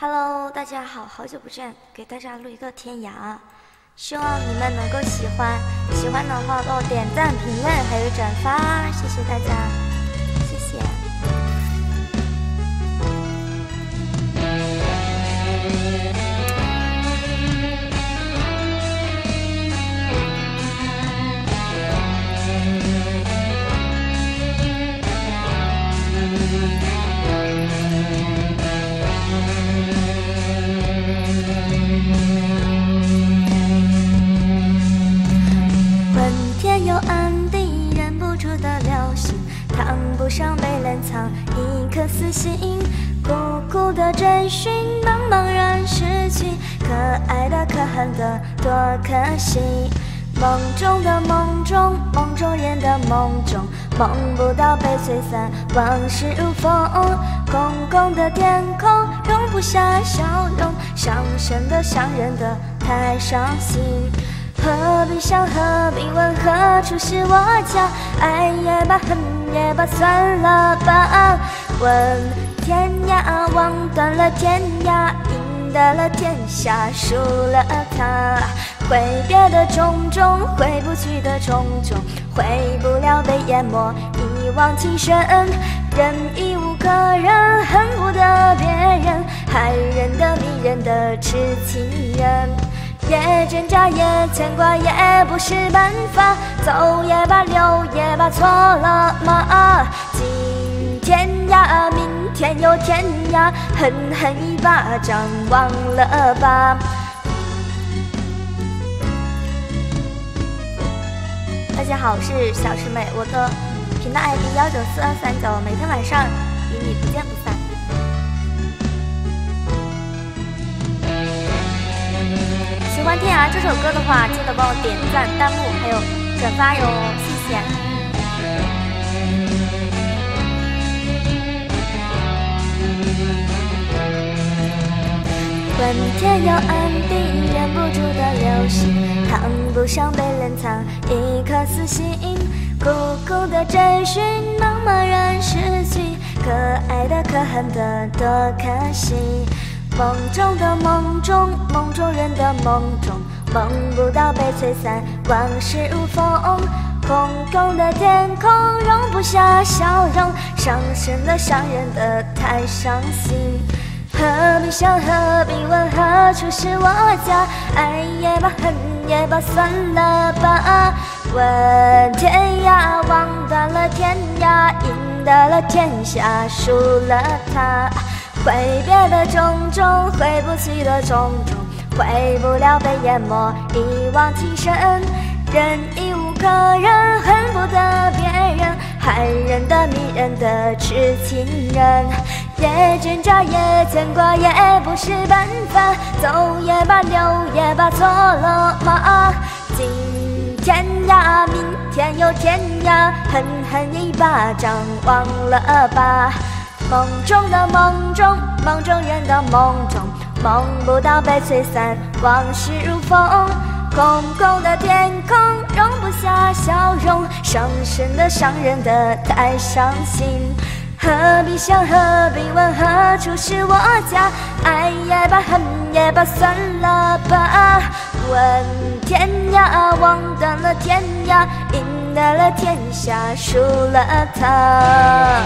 Hello，大家好，好久不见，给大家录一个天涯，希望你们能够喜欢，喜欢的话帮我点赞、评论还有转发，谢谢大家。出的流星，藏不上被冷藏一颗死心，孤孤的追寻，茫茫然失去，可爱的可恨的多可惜。梦中的梦中，梦中人的梦中，梦不到被吹散，往事如风。空空的天空容不下笑容，伤神的伤人的太伤心。何必想，何必问，何处是我家？爱也罢，恨也罢，算了吧。问天涯，望断了天涯，赢得了天下，输了他。挥别的种种，回不去的种种，回不了被淹没一往情深。人已无可忍，恨不得别人，害人的、迷人的痴情人。也挣扎，也牵挂，也不是办法。走也罢，留也罢，错了吗？今天涯，明天又天涯，狠狠一巴掌，忘了吧。大家好，我是小师妹，我的频道 ID 幺九四二三九，每天晚上与你不见不散。欢《天涯》这首歌的话，记得帮我点赞、弹幕还有转发哟，谢谢。问天有暗地，忍不住的流星，谈不上被冷藏一颗死心，孤孤的追寻，茫茫然失去，可爱的可恨的多可惜。梦中的梦中，梦中，梦不到被吹散，往事如风。空空的天空容不下笑容，伤神的伤人的太伤心。何必想，何必问，何处是我家？爱也罢，恨也罢，算了吧。问天涯，望断了天涯，赢得了天下，输了他。挥别的种种，回不去的种种，回不了被淹没一往情深。忍已无可忍，恨不得别人，害人的、迷人的痴情人。也挣扎，也牵挂，也不是办法。走也罢，留也罢，错了吗？今天涯，明天又天涯，狠狠一巴掌，忘了吧。梦中的梦中，梦中人的梦中，梦不到被吹散，往事如风。空空的天空容不下笑容，伤神的伤人的太伤心。何必想，何必问，何处是我家？爱也罢，恨也罢，算了吧。问天涯，望断了天涯，赢得了天下，输了他。